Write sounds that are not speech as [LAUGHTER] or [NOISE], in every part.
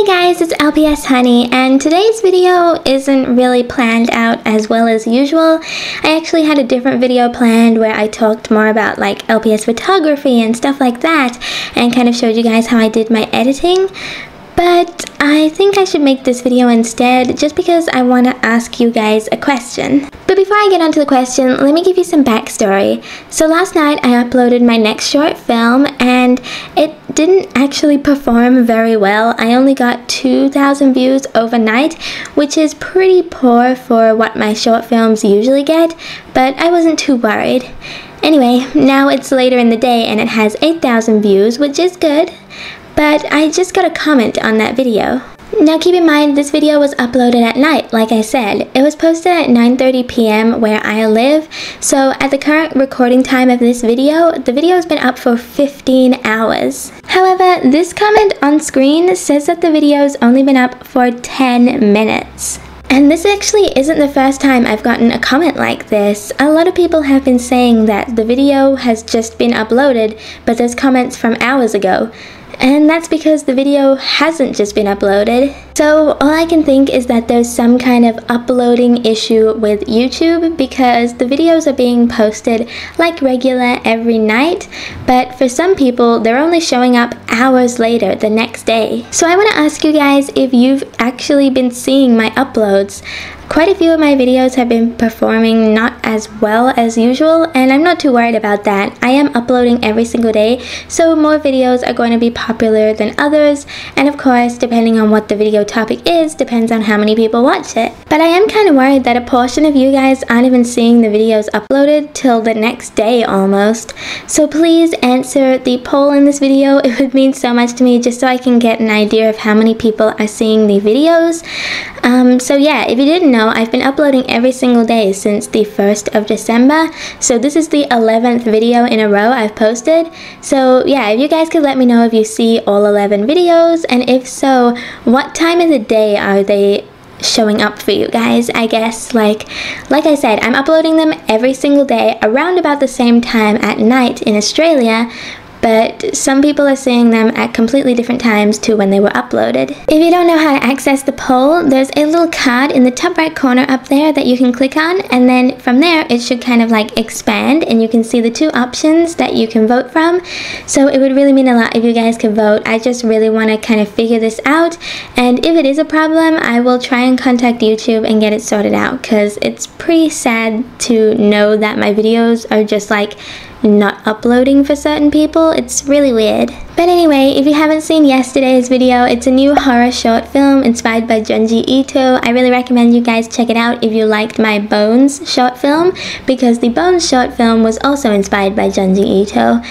Hey guys, it's LPS Honey, and today's video isn't really planned out as well as usual. I actually had a different video planned where I talked more about like LPS photography and stuff like that, and kind of showed you guys how I did my editing. But I think I should make this video instead just because I want to ask you guys a question. But before I get onto the question, let me give you some backstory. So last night I uploaded my next short film and it didn't actually perform very well. I only got 2,000 views overnight, which is pretty poor for what my short films usually get, but I wasn't too worried. Anyway, now it's later in the day and it has 8,000 views, which is good but I just got a comment on that video. Now keep in mind this video was uploaded at night, like I said. It was posted at 9.30 p.m. where I live, so at the current recording time of this video, the video has been up for 15 hours. However, this comment on screen says that the video's only been up for 10 minutes. And this actually isn't the first time I've gotten a comment like this. A lot of people have been saying that the video has just been uploaded, but there's comments from hours ago and that's because the video hasn't just been uploaded. So all I can think is that there's some kind of uploading issue with YouTube because the videos are being posted like regular every night, but for some people they're only showing up hours later the next day. So I want to ask you guys if you've actually been seeing my uploads. Quite a few of my videos have been performing not as well as usual and I'm not too worried about that. I am uploading every single day so more videos are going to be popular than others and of course depending on what the video topic is depends on how many people watch it. But I am kind of worried that a portion of you guys aren't even seeing the videos uploaded till the next day almost. So please answer the poll in this video. [LAUGHS] It would mean so much to me just so I can get an idea of how many people are seeing the videos. Um, so yeah, if you didn't know, I've been uploading every single day since the 1st of December. So this is the 11th video in a row I've posted. So yeah, if you guys could let me know if you see all 11 videos, and if so, what time of the day are they showing up for you guys I guess like like I said I'm uploading them every single day around about the same time at night in Australia but some people are seeing them at completely different times to when they were uploaded. If you don't know how to access the poll, there's a little card in the top right corner up there that you can click on and then from there it should kind of like expand and you can see the two options that you can vote from. So it would really mean a lot if you guys could vote. I just really want to kind of figure this out and if it is a problem, I will try and contact YouTube and get it sorted out because it's pretty sad to know that my videos are just like not uploading for certain people. It's really weird. But anyway, if you haven't seen yesterday's video, it's a new horror short film inspired by Junji Ito. I really recommend you guys check it out if you liked my Bones short film because the Bones short film was also inspired by Junji Ito.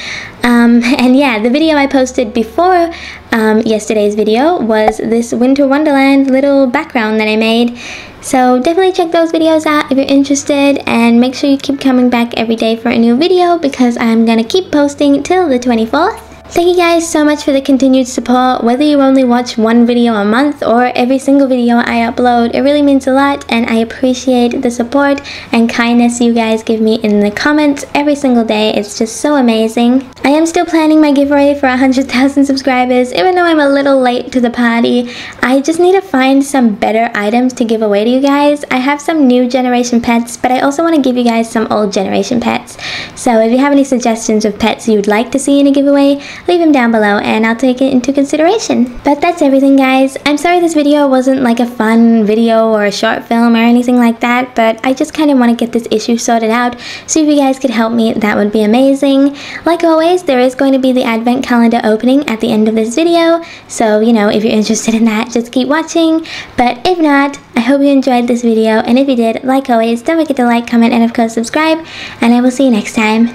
Um, [LAUGHS] and yeah, the video I posted before um, yesterday's video was this Winter Wonderland little background that I made. So definitely check those videos out if you're interested and make sure you keep coming back every day for a new video because I'm gonna keep posting till the 24th. Thank you guys so much for the continued support. Whether you only watch one video a month or every single video I upload, it really means a lot and I appreciate the support and kindness you guys give me in the comments every single day. It's just so amazing. I am still planning my giveaway for 100,000 subscribers, even though I'm a little late to the party. I just need to find some better items to give away to you guys. I have some new generation pets, but I also want to give you guys some old generation pets. So if you have any suggestions of pets you'd like to see in a giveaway, leave them down below and I'll take it into consideration. But that's everything guys. I'm sorry this video wasn't like a fun video or a short film or anything like that, but I just kind of want to get this issue sorted out. So if you guys could help me, that would be amazing. Like always, there is going to be the advent calendar opening at the end of this video. So, you know, if you're interested in that, just keep watching. But if not, I hope you enjoyed this video. And if you did, like always, don't forget to like, comment, and of course subscribe. And I will see you next time.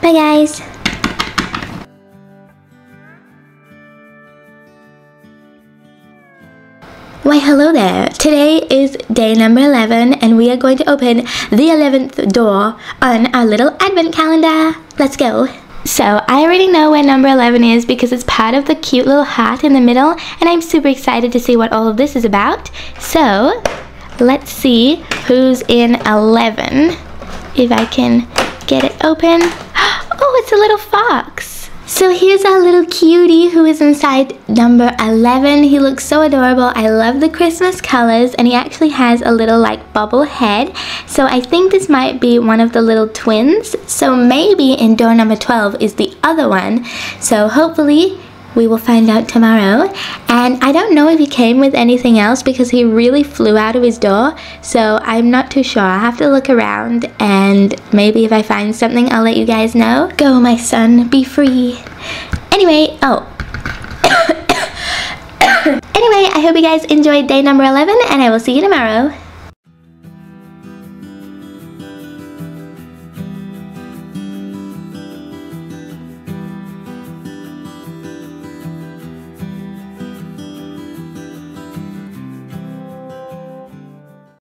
Bye guys! Why hello there! Today is day number 11 and we are going to open the 11th door on our little advent calendar. Let's go! So I already know where number 11 is because it's part of the cute little heart in the middle and I'm super excited to see what all of this is about. So let's see who's in 11. If I can get it open. [GASPS] Oh, it's a little fox. So here's our little cutie who is inside number 11. He looks so adorable. I love the Christmas colors and he actually has a little like bubble head. So I think this might be one of the little twins. So maybe in door number 12 is the other one. So hopefully we will find out tomorrow. And I don't know if he came with anything else because he really flew out of his door. So I'm not too sure. I'll have to look around and maybe if I find something, I'll let you guys know. Go, my son, be free. Anyway, oh. [COUGHS] [COUGHS] anyway, I hope you guys enjoyed day number 11 and I will see you tomorrow.